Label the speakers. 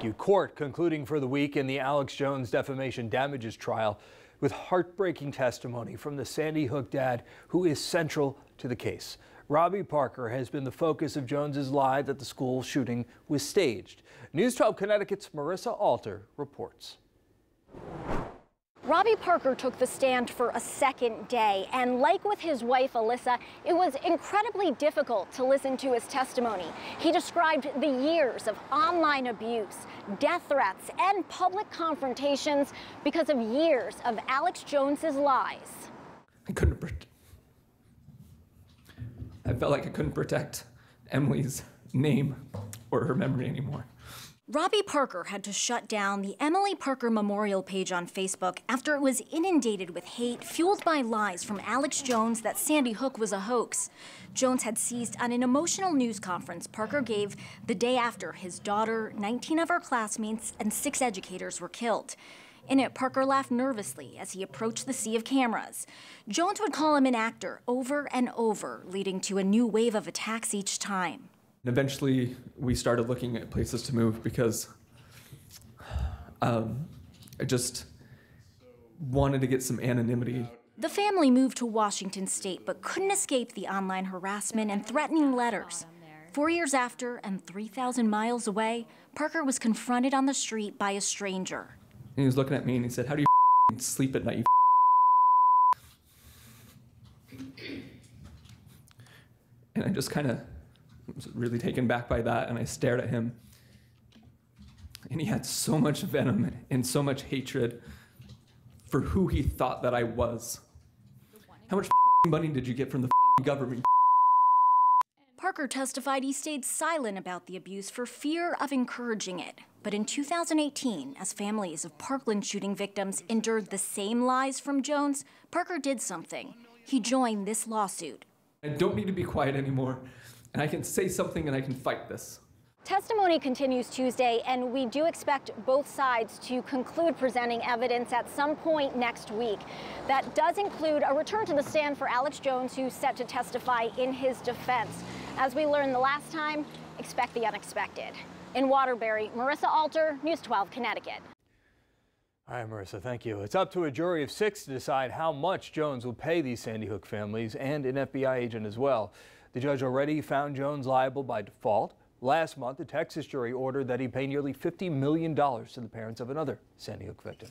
Speaker 1: Thank you. Court concluding for the week in the Alex Jones defamation damages trial with heartbreaking testimony from the Sandy Hook dad who is central to the case. Robbie Parker has been the focus of Jones's lie that the school shooting was staged. News 12 Connecticut's Marissa Alter reports.
Speaker 2: Robbie Parker took the stand for a second day, and like with his wife Alissa, it was incredibly difficult to listen to his testimony. He described the years of online abuse, death threats, and public confrontations because of years of Alex Jones's lies.
Speaker 3: I couldn't. protect. I felt like I couldn't protect Emily's name or her memory anymore.
Speaker 2: Robbie Parker had to shut down the Emily Parker Memorial page on Facebook after it was inundated with hate fueled by lies from Alex Jones that Sandy Hook was a hoax. Jones had seized on an emotional news conference Parker gave the day after his daughter, 19 of her classmates, and six educators were killed. In it, Parker laughed nervously as he approached the sea of cameras. Jones would call him an actor over and over, leading to a new wave of attacks each time.
Speaker 3: And eventually, we started looking at places to move because um, I just wanted to get some anonymity.
Speaker 2: The family moved to Washington state but couldn't escape the online harassment and threatening letters. Four years after and 3,000 miles away, Parker was confronted on the street by a stranger.
Speaker 3: And he was looking at me and he said, How do you sleep at night, you And I just kind of was really taken back by that, and I stared at him. And he had so much venom and so much hatred for who he thought that I was. How much money did you get from the government?
Speaker 2: Parker testified he stayed silent about the abuse for fear of encouraging it. But in 2018, as families of Parkland shooting victims endured the same lies from Jones, Parker did something. He joined this lawsuit.
Speaker 3: I don't need to be quiet anymore and I can say something and I can fight this.
Speaker 2: Testimony continues Tuesday, and we do expect both sides to conclude presenting evidence at some point next week. That does include a return to the stand for Alex Jones, who's set to testify in his defense. As we learned the last time, expect the unexpected. In Waterbury, Marissa Alter, News 12, Connecticut.
Speaker 1: All right, Marissa, thank you. It's up to a jury of six to decide how much Jones will pay these Sandy Hook families and an FBI agent as well. The judge already found Jones liable by default. Last month, a Texas jury ordered that he pay nearly $50 million to the parents of another Sandy Hook victim.